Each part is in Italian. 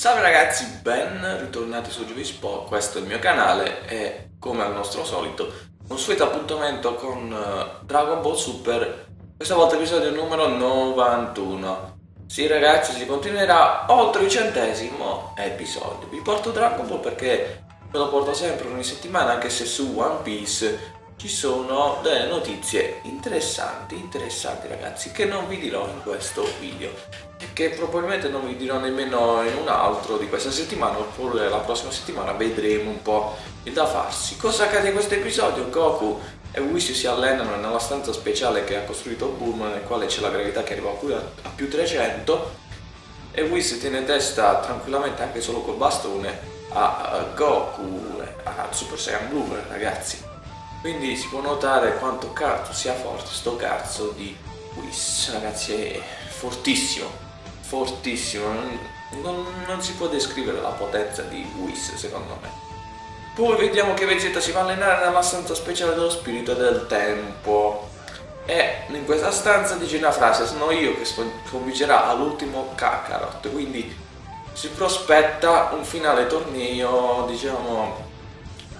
Salve ragazzi, ben ritornati su Givispo, questo è il mio canale e come al nostro solito solito appuntamento con uh, Dragon Ball Super, questa volta episodio numero 91. Sì ragazzi, si continuerà oltre il centesimo episodio. Vi porto Dragon Ball perché ve lo porto sempre ogni settimana, anche se su One Piece ci sono delle notizie interessanti, interessanti ragazzi, che non vi dirò in questo video e che probabilmente non vi dirò nemmeno in un altro di questa settimana oppure la prossima settimana vedremo un po' il da farsi. Cosa accade in questo episodio? Goku e Whis si allenano nella stanza speciale che ha costruito Bulma nel quale c'è la gravità che arriva a più 300 e Whis tiene testa tranquillamente anche solo col bastone a Goku, a Super Saiyan Blue ragazzi quindi si può notare quanto cazzo sia forte sto cazzo di Whis ragazzi è fortissimo fortissimo. Non, non, si può descrivere la potenza di Whis secondo me. Poi vediamo che Vegeta si va a allenare nella stanza speciale dello spirito del tempo. E in questa stanza dice una frase sono io che sconfiggerà all'ultimo Kakarot. Quindi si prospetta un finale torneo diciamo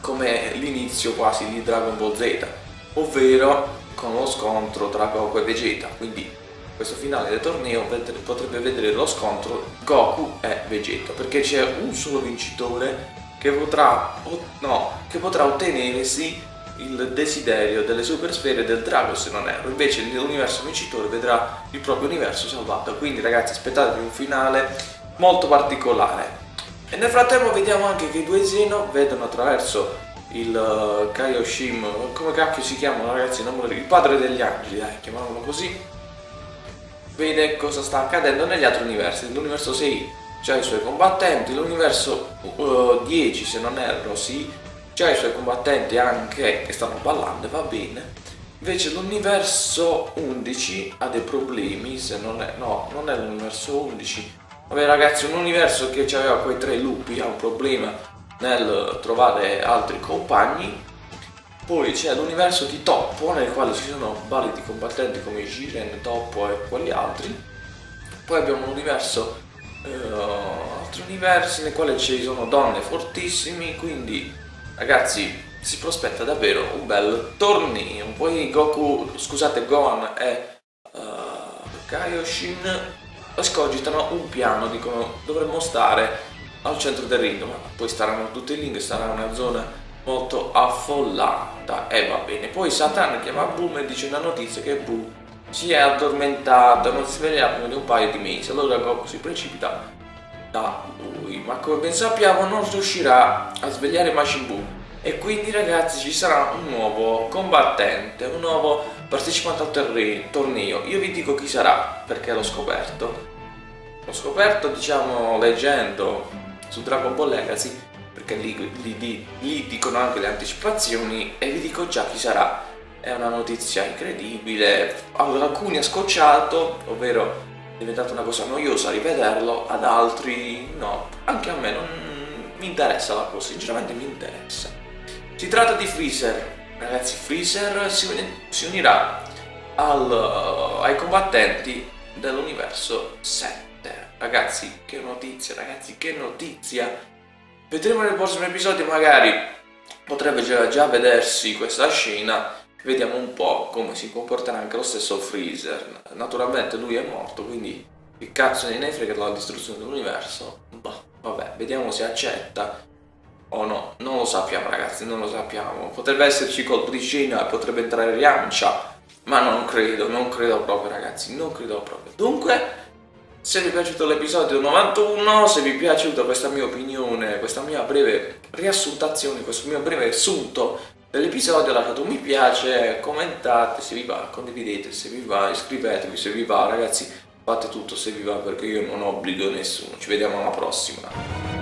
come l'inizio quasi di Dragon Ball Z, ovvero con lo scontro tra Goku e Vegeta. Quindi questo finale del torneo potrebbe vedere lo scontro Goku e Vegeta, perché c'è un solo vincitore che potrà, no, che potrà ottenersi il desiderio delle super sfere del drago se non erro. Invece l'universo vincitore vedrà il proprio universo salvato. Quindi ragazzi aspettatevi un finale molto particolare e nel frattempo vediamo anche che i due Zeno vedono attraverso il uh, Kaioshin, come cacchio si chiama ragazzi, non il padre degli angeli, dai, chiamiamolo così. Vede cosa sta accadendo negli altri universi. L'universo 6 c'ha i suoi combattenti, l'universo uh, 10 se non erro sì, c'ha i suoi combattenti anche che stanno ballando va bene. Invece l'universo 11 ha dei problemi, se non è, no, non è l'universo 11, Vabbè ragazzi, un universo che aveva quei tre lupi ha un problema nel trovare altri compagni. Poi c'è l'universo di Toppo, nel quale ci sono validi combattenti come Jiren, Toppo e quegli altri. Poi abbiamo un universo, eh, altri universi nel quale ci sono donne fortissimi, quindi ragazzi si prospetta davvero un bel torneo. Poi Goku, scusate, Gohan e uh, Kaioshin escogitano un piano, dicono dovremmo stare al centro del ring, ma poi staranno tutti in ring, sarà una zona molto affollata e va bene. Poi Satan chiama Boom e dice una notizia che Boo si è addormentato, non si sveglierà prima di un paio di mesi, allora Goku si precipita da lui, ma come ben sappiamo non riuscirà a svegliare Majin Buu e quindi ragazzi ci sarà un nuovo combattente, un nuovo partecipante al torneo. Io vi dico chi sarà perché l'ho scoperto. L'ho scoperto diciamo leggendo su Dragon Ball Legacy perché lì, lì, lì dicono anche le anticipazioni e vi dico già chi sarà. È una notizia incredibile, ad alcuni ha scocciato, ovvero è diventata una cosa noiosa rivederlo, ad altri no, anche a me non mi interessa la cosa, sinceramente mi interessa. Si tratta di Freezer. Ragazzi, Freezer si, unirà al, ai combattenti dell'universo 7. Ragazzi, che notizia, ragazzi, che notizia. Vedremo nel prossimo episodio, magari potrebbe già, già vedersi questa scena. Vediamo un po' come si comporterà anche lo stesso Freezer. Naturalmente lui è morto, quindi che cazzo ne frega della distruzione dell'universo? Boh, vabbè, vediamo se accetta o no? Non lo sappiamo ragazzi, non lo sappiamo. Potrebbe esserci colbricina, potrebbe entrare Riancia, ma non credo, non credo proprio ragazzi, non credo proprio. Dunque, se vi è piaciuto l'episodio 91, se vi è piaciuta questa mia opinione, questa mia breve riassuntazione, questo mio breve assunto dell'episodio, lasciate un mi piace, commentate se vi va, condividete se vi va, iscrivetevi se vi va, ragazzi, fate tutto se vi va perché io non obbligo nessuno. Ci vediamo alla prossima.